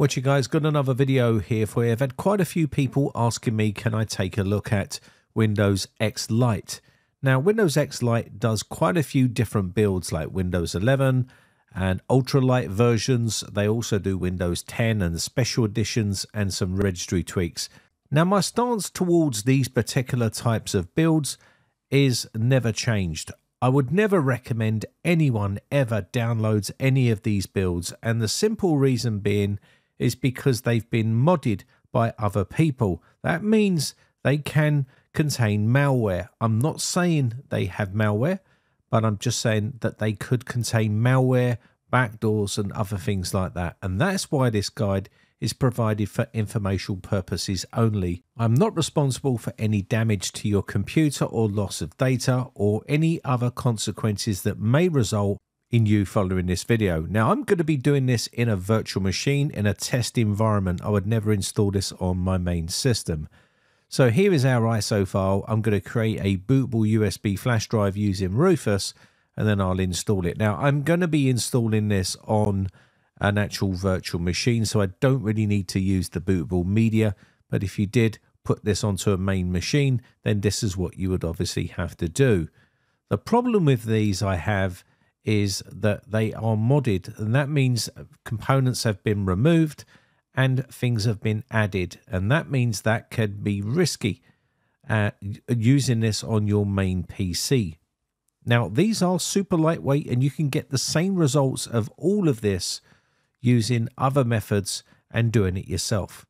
What you guys got another video here for you. I've had quite a few people asking me, can I take a look at Windows X Lite? Now, Windows X Lite does quite a few different builds like Windows 11 and ultralight versions. They also do Windows 10 and special editions and some registry tweaks. Now, my stance towards these particular types of builds is never changed. I would never recommend anyone ever downloads any of these builds, and the simple reason being is because they've been modded by other people. That means they can contain malware. I'm not saying they have malware, but I'm just saying that they could contain malware, backdoors, and other things like that. And that's why this guide is provided for informational purposes only. I'm not responsible for any damage to your computer or loss of data or any other consequences that may result in you following this video. Now I'm going to be doing this in a virtual machine in a test environment. I would never install this on my main system. So here is our ISO file. I'm going to create a bootable USB flash drive using Rufus and then I'll install it. Now I'm going to be installing this on an actual virtual machine so I don't really need to use the bootable media but if you did put this onto a main machine then this is what you would obviously have to do. The problem with these I have is that they are modded, and that means components have been removed and things have been added, and that means that could be risky uh, using this on your main PC. Now, these are super lightweight, and you can get the same results of all of this using other methods and doing it yourself.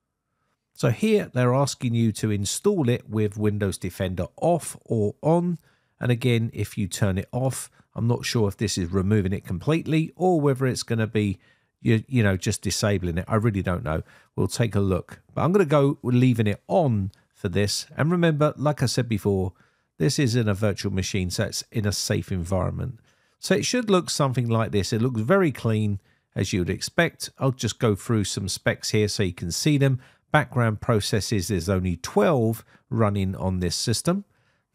So here they're asking you to install it with Windows Defender off or on. And again, if you turn it off, I'm not sure if this is removing it completely or whether it's going to be, you, you know, just disabling it. I really don't know. We'll take a look. But I'm going to go leaving it on for this. And remember, like I said before, this is in a virtual machine, so it's in a safe environment. So it should look something like this. It looks very clean, as you would expect. I'll just go through some specs here so you can see them. Background processes, there's only 12 running on this system.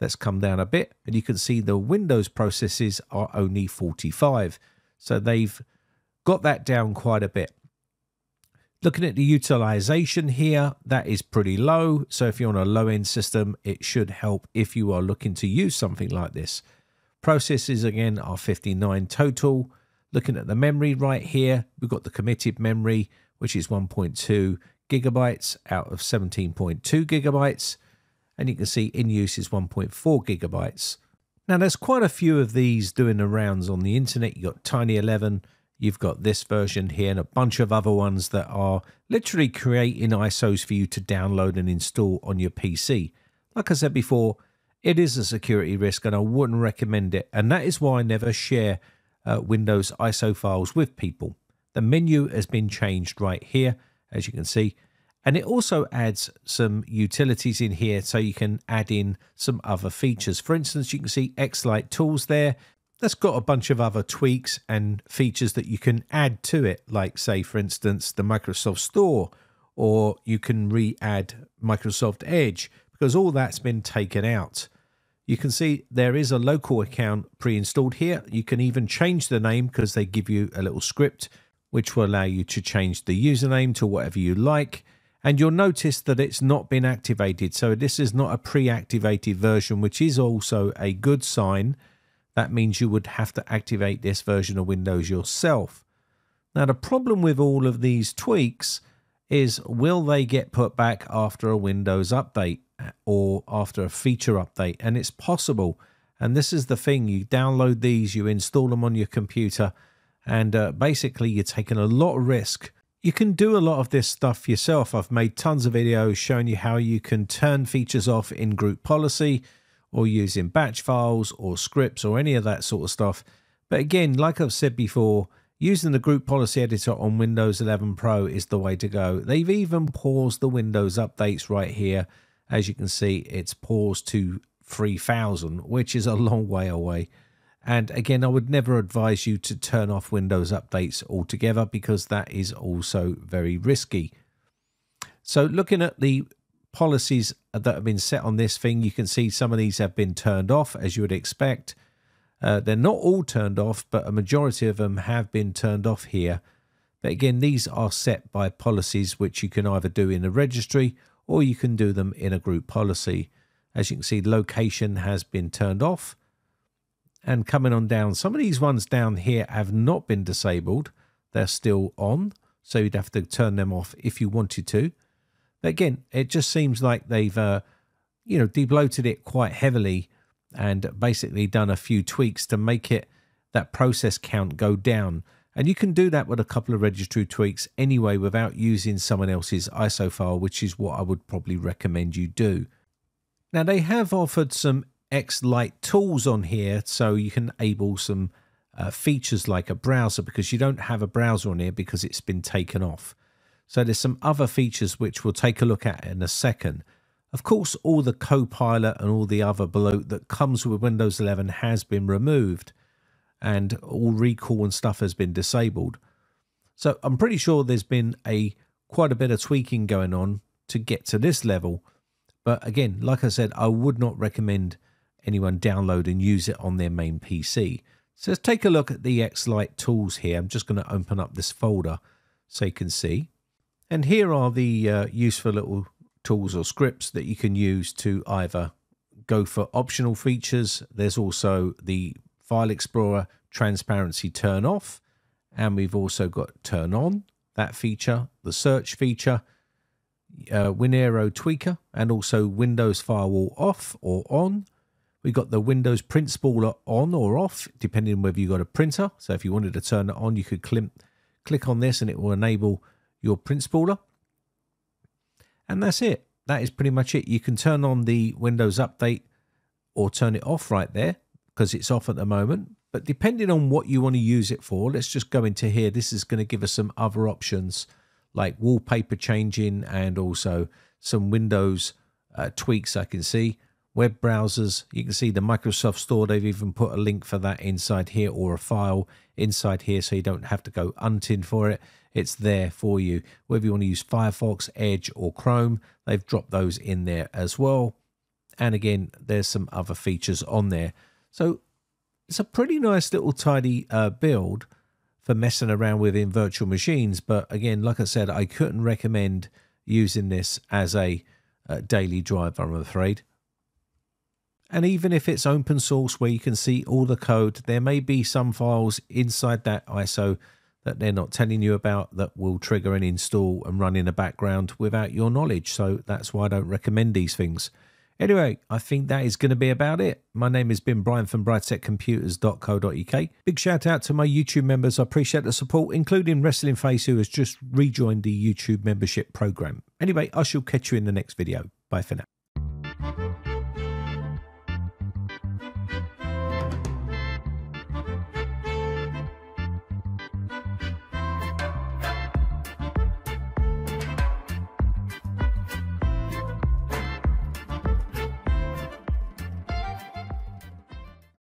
Let's come down a bit and you can see the Windows processes are only 45. So they've got that down quite a bit. Looking at the utilization here, that is pretty low. So if you're on a low end system, it should help if you are looking to use something like this. Processes again are 59 total. Looking at the memory right here, we've got the committed memory, which is 1.2 gigabytes out of 17.2 gigabytes and you can see in use is 1.4 gigabytes. Now there's quite a few of these doing the rounds on the internet. You've got Tiny 11, you've got this version here and a bunch of other ones that are literally creating ISOs for you to download and install on your PC. Like I said before, it is a security risk and I wouldn't recommend it. And that is why I never share uh, Windows ISO files with people. The menu has been changed right here, as you can see. And it also adds some utilities in here so you can add in some other features. For instance, you can see X-Lite tools there. That's got a bunch of other tweaks and features that you can add to it, like say, for instance, the Microsoft Store, or you can re-add Microsoft Edge because all that's been taken out. You can see there is a local account pre-installed here. You can even change the name because they give you a little script which will allow you to change the username to whatever you like and you'll notice that it's not been activated. So this is not a pre-activated version, which is also a good sign. That means you would have to activate this version of Windows yourself. Now the problem with all of these tweaks is will they get put back after a Windows update or after a feature update? And it's possible. And this is the thing, you download these, you install them on your computer, and uh, basically you're taking a lot of risk you can do a lot of this stuff yourself. I've made tons of videos showing you how you can turn features off in group policy or using batch files or scripts or any of that sort of stuff. But again, like I've said before, using the group policy editor on Windows 11 Pro is the way to go. They've even paused the Windows updates right here. As you can see, it's paused to 3000, which is a long way away. And again, I would never advise you to turn off Windows updates altogether because that is also very risky. So looking at the policies that have been set on this thing, you can see some of these have been turned off as you would expect. Uh, they're not all turned off, but a majority of them have been turned off here. But again, these are set by policies which you can either do in a registry or you can do them in a group policy. As you can see, location has been turned off. And coming on down, some of these ones down here have not been disabled. They're still on. So you'd have to turn them off if you wanted to. But again, it just seems like they've, uh, you know, debloated it quite heavily and basically done a few tweaks to make it that process count go down. And you can do that with a couple of registry tweaks anyway without using someone else's ISO file, which is what I would probably recommend you do. Now, they have offered some X-Lite tools on here, so you can enable some uh, features like a browser because you don't have a browser on here because it's been taken off. So there's some other features which we'll take a look at in a second. Of course, all the Copilot and all the other bloat that comes with Windows 11 has been removed and all recall and stuff has been disabled. So I'm pretty sure there's been a quite a bit of tweaking going on to get to this level. But again, like I said, I would not recommend anyone download and use it on their main PC. So let's take a look at the X-Lite tools here. I'm just going to open up this folder so you can see. And here are the uh, useful little tools or scripts that you can use to either go for optional features. There's also the File Explorer transparency turn off. And we've also got turn on that feature, the search feature, uh, Winaero tweaker, and also Windows Firewall off or on. We got the Windows print spooler on or off, depending on whether you've got a printer. So if you wanted to turn it on, you could click, click on this and it will enable your print spooler. And that's it. That is pretty much it. You can turn on the Windows Update or turn it off right there because it's off at the moment. But depending on what you want to use it for, let's just go into here. This is going to give us some other options like wallpaper changing and also some Windows uh, tweaks I can see. Web browsers, you can see the Microsoft Store, they've even put a link for that inside here or a file inside here so you don't have to go hunting for it. It's there for you. Whether you want to use Firefox, Edge or Chrome, they've dropped those in there as well. And again, there's some other features on there. So it's a pretty nice little tidy uh, build for messing around with in virtual machines. But again, like I said, I couldn't recommend using this as a, a daily driver, I'm afraid. And even if it's open source where you can see all the code, there may be some files inside that ISO that they're not telling you about that will trigger an install and run in the background without your knowledge. So that's why I don't recommend these things. Anyway, I think that is going to be about it. My name has been Brian from briteccomputers.co.uk. Big shout out to my YouTube members. I appreciate the support, including Wrestling Face, who has just rejoined the YouTube membership program. Anyway, I shall catch you in the next video. Bye for now.